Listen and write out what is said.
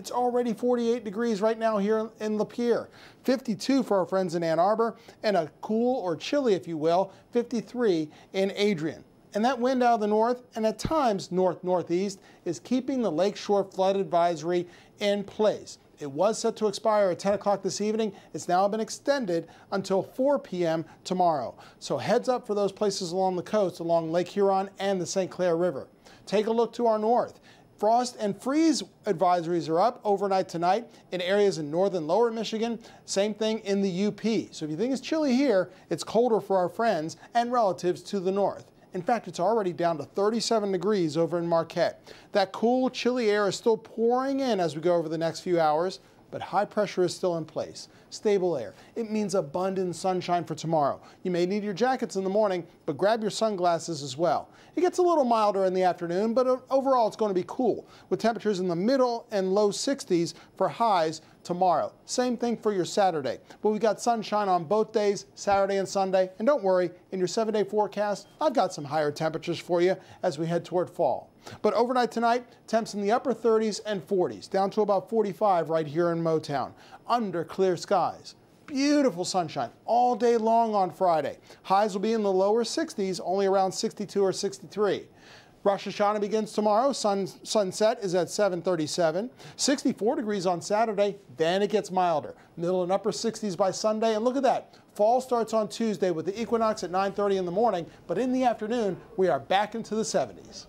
It's already 48 degrees right now here in Lapeer, 52 for our friends in Ann Arbor, and a cool or chilly, if you will, 53 in Adrian. And that wind out of the north and at times north northeast is keeping the lakeshore flood advisory in place. It was set to expire at 10 o'clock this evening. It's now been extended until 4 p.m. tomorrow. So heads up for those places along the coast, along Lake Huron and the St. Clair River. Take a look to our north. Frost and freeze advisories are up overnight tonight in areas in northern lower Michigan. Same thing in the UP. So if you think it's chilly here, it's colder for our friends and relatives to the north. In fact, it's already down to 37 degrees over in Marquette. That cool, chilly air is still pouring in as we go over the next few hours, but high pressure is still in place. Stable air. It means abundant sunshine for tomorrow. You may need your jackets in the morning, but grab your sunglasses as well. It gets a little milder in the afternoon, but overall it's going to be cool, with temperatures in the middle and low 60s for highs tomorrow. Same thing for your Saturday. But we've got sunshine on both days, Saturday and Sunday. And don't worry, in your seven day forecast, I've got some higher temperatures for you as we head toward fall. But overnight tonight, temps in the upper 30s and 40s, down to about 45 right here in Motown, under clear skies. Beautiful sunshine all day long on Friday. Highs will be in the lower 60s, only around 62 or 63. Rosh Hashanah begins tomorrow. Sun, sunset is at 737. 64 degrees on Saturday. Then it gets milder. Middle and upper 60s by Sunday. And look at that. Fall starts on Tuesday with the equinox at 9.30 in the morning. But in the afternoon, we are back into the 70s.